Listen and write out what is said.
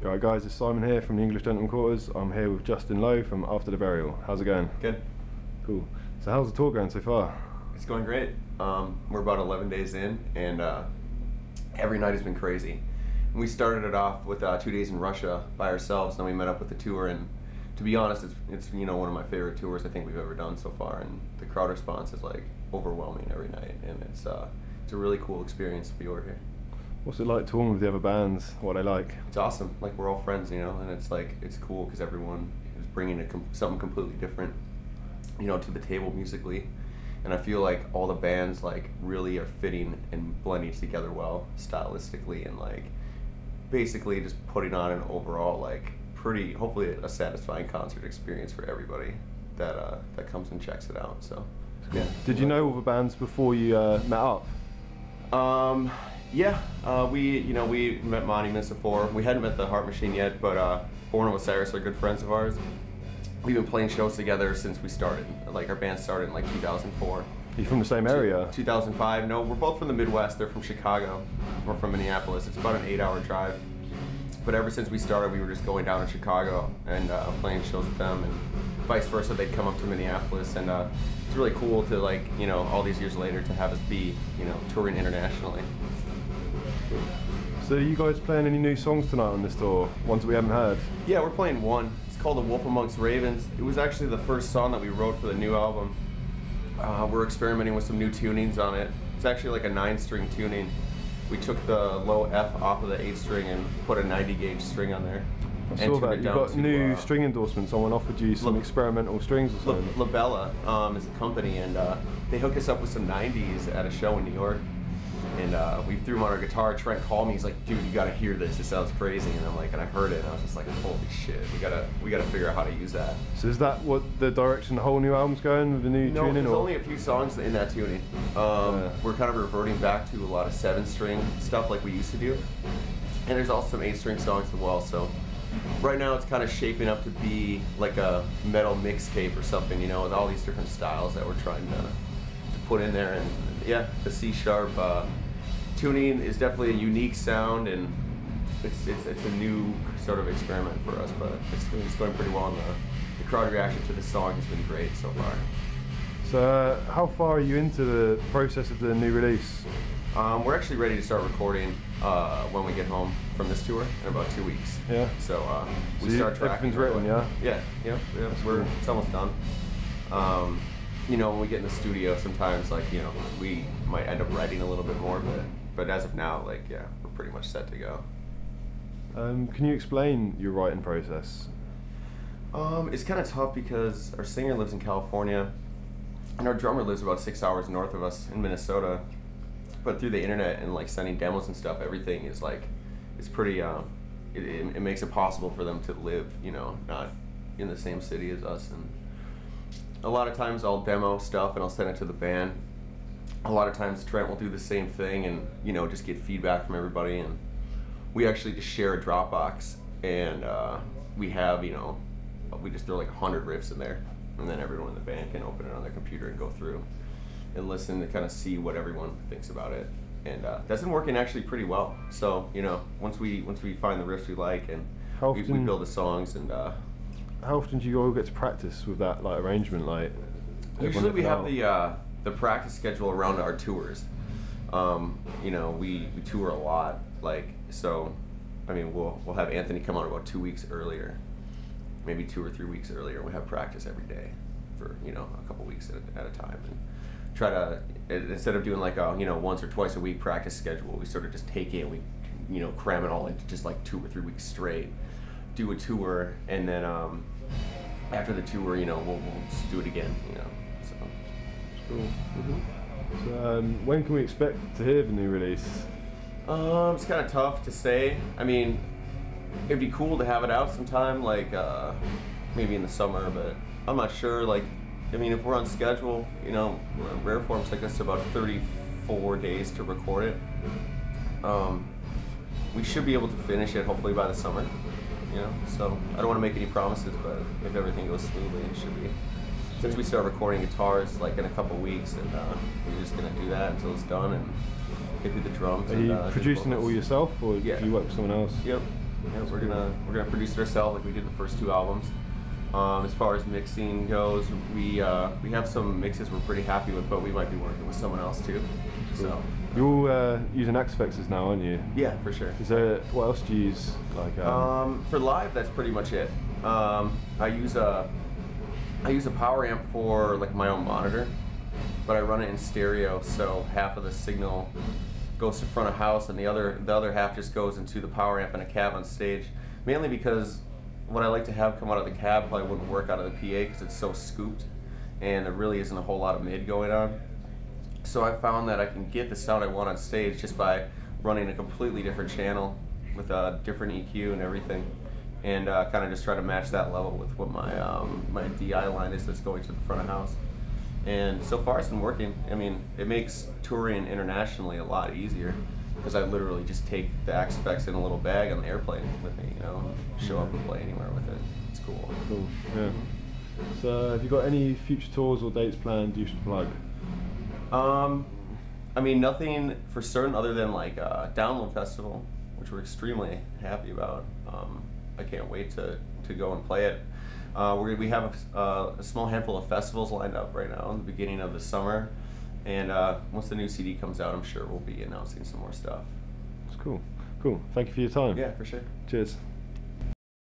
Alright guys, it's Simon here from the English Djentlemen Quarters. I'm here with Justin Lowe from After the Burial. How's it going? Good. Cool. So how's the tour going so far? It's going great. Um, we're about 11 days in, and uh, every night has been crazy. And we started it off with uh, two days in Russia by ourselves, then we met up with the tour, and to be honest, it's, it's you know one of my favorite tours I think we've ever done so far, and the crowd response is like overwhelming every night, and it's uh, it's a really cool experience to be over here. What's it like touring with the other bands? What they like? It's awesome. Like we're all friends, you know, and it's like it's cool because everyone is bringing a com- something completely different, you know, to the table musically, and I feel like all the bands like really are fitting and blending together well stylistically and like basically just putting on an overall like pretty hopefully a satisfying concert experience for everybody that uh, that comes and checks it out. So yeah. Did you know all the bands before you uh, met up? Um, yeah, uh, we you know we met Monuments before. We hadn't met the Haarp Machine yet, but uh, Born of Osiris are good friends of ours. We've been playing shows together since we started. Like our band started in like 2004. Are you from the same area? 2005. No, we're both from the Midwest. They're from Chicago. We're from Minneapolis. It's about an eight-hour drive. But ever since we started, we were just going down to Chicago and uh, playing shows with them, and vice versa. They'd come up to Minneapolis, and uh, it's really cool to like you know all these years later to have us be you know touring internationally. So are you guys playing any new songs tonight on this tour? Ones that we haven't heard? Yeah, we're playing one. It's called The Wolf Amongst Ravens. It was actually the first song that we wrote for the new album. Uh, we're experimenting with some new tunings on it. It's actually like a nine string tuning. We took the low F off of the eight string and put a 90 gauge string on there. I and saw that. You got new uh, string endorsements. Someone offered you some La- experimental strings or La- something. La Bella um, is a company, and uh, they hooked us up with some 90s at a show in New York. And uh, we threw them on our guitar. Trent called me. He's like, "Dude, you gotta hear this. It sounds crazy." And I'm like, and I heard it, and I was just like, "Holy shit! We gotta, we gotta figure out how to use that." So is that what the direction the whole new album's going with the new No, tuning? there's or? only a few songs in that tuning. Um, Yeah. We're kind of reverting back to a lot of seven-string stuff like we used to do, and there's also some eight-string songs as well. So right now it's kind of shaping up to be like a metal mixtape or something, you know, with all these different styles that we're trying to, to put in there. And yeah, the C sharp uh, tuning is definitely a unique sound, and it's, it's, it's a new sort of experiment for us, but it's, it's going pretty well. And the, the crowd reaction to the song has been great so far. So uh, how far are you into the process of the new release? Um, we're actually ready to start recording uh, when we get home from this tour in about two weeks. Yeah. So uh, we So you- start tracking. everything's written, yeah? Yeah, yeah, yeah. We're it's almost done. Um, you know, when we get in the studio, sometimes like you know we might end up writing a little bit more, but but as of now, like yeah, we're pretty much set to go. Um, can you explain your writing process? Um, it's kind of tough because our singer lives in California, and our drummer lives about six hours north of us in Minnesota. But through the internet and like sending demos and stuff, everything is like, it's pretty. Um, it, it, it makes it possible for them to live, you know, not in the same city as us. And a lot of times I'll demo stuff and I'll send it to the band. A lot of times Trent will do the same thing and you know just get feedback from everybody and we actually just share a Dropbox and uh, we have you know we just throw like a hundred riffs in there and then everyone in the band can open it on their computer and go through and listen to kind of see what everyone thinks about it and uh, that's been working actually pretty well so you know once we once we find the riffs we like and How we, we build the songs and uh, How often do you all get to practice with that like arrangement? Like Usually we have out? the uh, the practice schedule around our tours. Um, you know, we, we tour a lot, like so. I mean, we'll we'll have Anthony come out about two weeks earlier, maybe two or three weeks earlier. We have practice every day for you know a couple weeks at a, at a time, and try to instead of doing like a you know once or twice a week practice schedule, we sort of just take it, and we you know cram it all into just like two or three weeks straight. Do a tour, and then um, after the tour, you know, we'll, we'll just do it again, you know. So. Cool. So, um, when can we expect to hear the new release? Um, it's kind of tough to say. I mean, it'd be cool to have it out sometime, like uh, maybe in the summer, but I'm not sure. Like, I mean, if we're on schedule, you know, rare forms take us about 34 days to record it. Um, we should be able to finish it hopefully by the summer. You know, so I don't want to make any promises, but if everything goes smoothly, it should be. Since we start recording guitars like in a couple weeks, and uh, we're just gonna do that until it's done and get through the drums. Are and, you uh, producing it all yourself, or Yeah. do you work with someone else? Yep. Yeah, we're gonna we're gonna produce it ourselves like we did the first two albums. Um, as far as mixing goes, we uh, we have some mixes we're pretty happy with, but we might be working with someone else too. So You're all uh, using Axe-Fxes now, aren't you? yeah, for sure. Is there, what else do you use? Like, um, Um, for live, that's pretty much it. Um, I use a I use a power amp for like my own monitor, but I run it in stereo, so half of the signal goes to front of house, and the other the other half just goes into the power amp and a cab on stage. Mainly because what I like to have come out of the cab probably wouldn't work out of the PA because it's so scooped, and there really isn't a whole lot of mid going on. So I found that I can get the sound I want on stage just by running a completely different channel with a different EQ and everything, and uh, kind of just try to match that level with what my um, my DI line is that's going to the front of house. And so far it's been working. I mean, it makes touring internationally a lot easier because I literally just take the Axe-Fx in a little bag on the airplane with me, you know, show up and play anywhere with it. It's cool. cool. Yeah. So, have you got any future tours or dates planned you should plug? Um, I mean, nothing for certain other than like uh, Download Festival, which we're extremely happy about. Um, I can't wait to, to go and play it. Uh, we're, we have a, uh, a small handful of festivals lined up right now in the beginning of the summer. And uh, once the new CD comes out, I'm sure we'll be announcing some more stuff. It's cool. Cool. Thank you for your time. Yeah, for sure. Cheers.